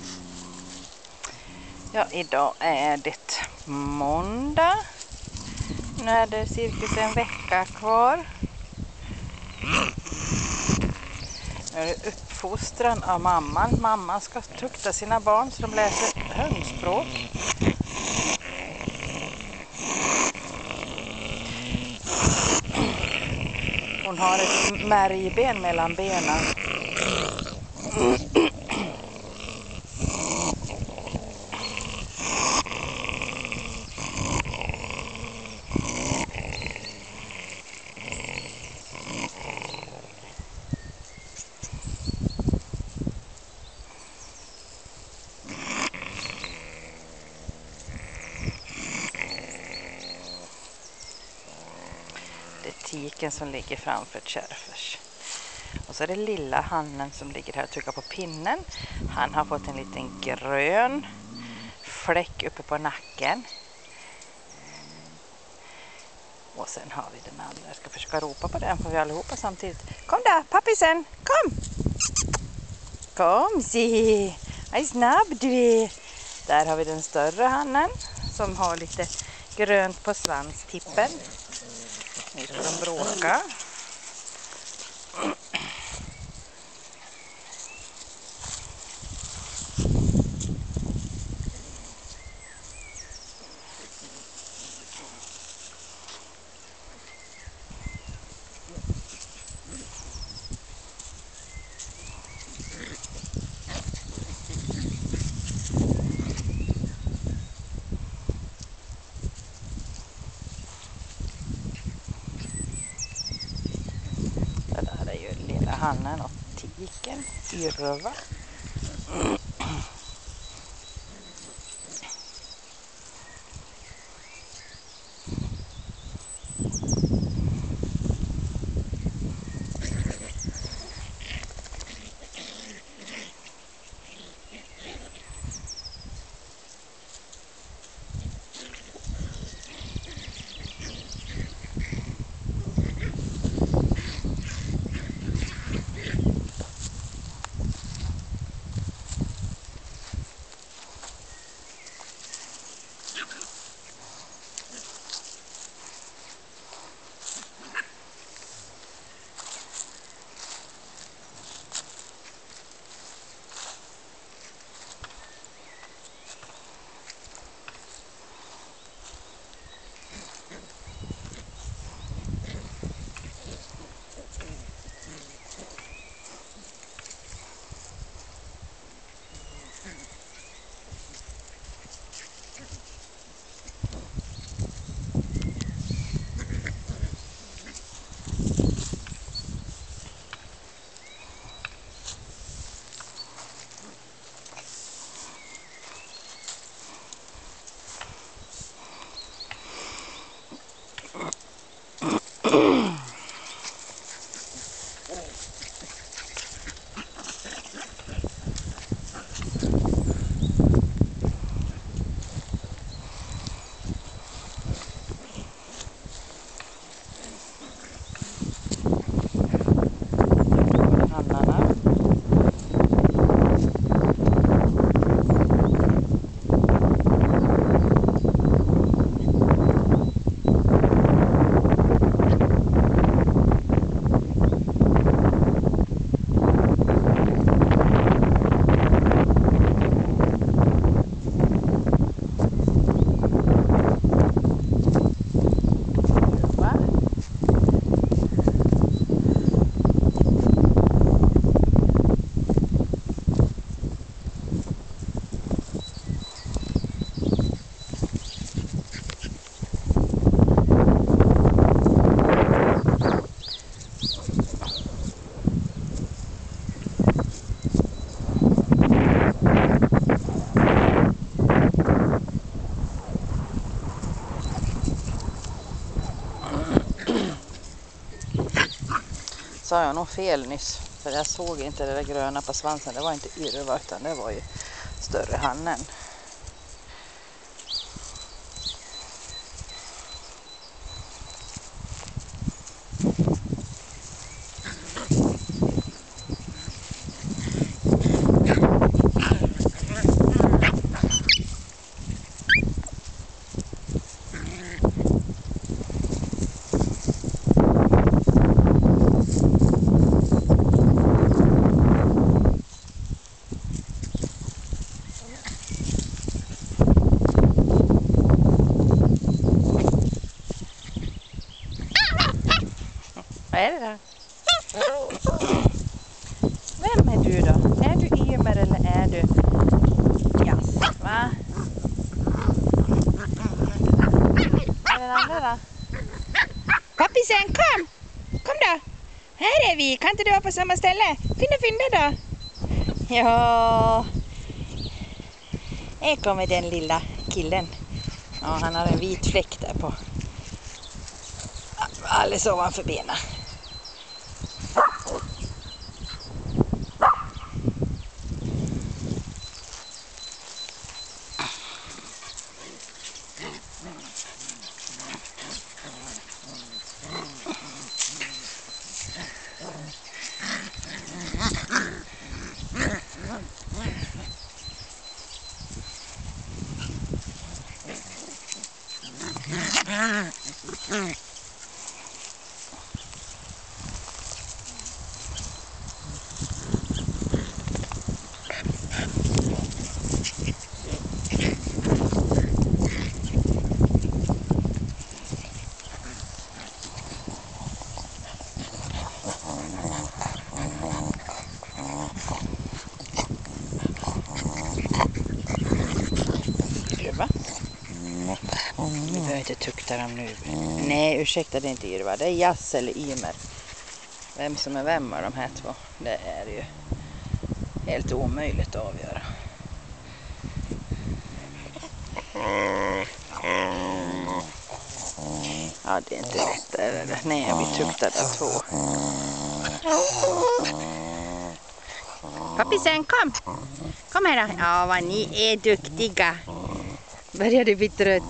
Mm. Ja, idag är det måndag. Nu är det cirkus en vecka kvar. Nu är det uppfostran av mamman. Mamman ska tukta sina barn så de läser hönsspråk. Hon har ett märgben mellan benen. Det är som ligger framför Tjärfers. Och så är det lilla hannen som ligger här och trycker på pinnen. Han har fått en liten grön fläck uppe på nacken. Och sen har vi den andra. Jag ska försöka ropa på den för vi allihopa samtidigt. Kom då, pappisen! Kom! Kom, se! Vad snabb du är! Där har vi den större hannen som har lite grönt på svanstippen. Nu ska de bråka. Det där är ju och tiken, Yrva. Thanks. Sa jag nog fel nyss? För jag såg inte det där gröna på svansen. Det var inte Yrva utan det var ju större hannen. Är? Vem är du då? Är du Ymer eller är du Jas? Va? Är den andra då? Pappisen, kom! Kom då! Här är vi, kan inte du vara på samma ställe? Finna fynda då! Ja, här kommer den lilla killen. Ja, han har en vit fläck där på alldeles ovanför benen. Yrva? Vi behöver inte tukta dem nu. Nej, ursäkta, det är inte Yrva. Det är Jas eller Ymer. Vem som är vem av de här två, det är ju helt omöjligt att avgöra. Ja, det är inte rätt. Är det? Nej, vi tuktade två. Pappisen, kom! Kom här då! Ja, vad ni är duktiga! Börjar du bli trött?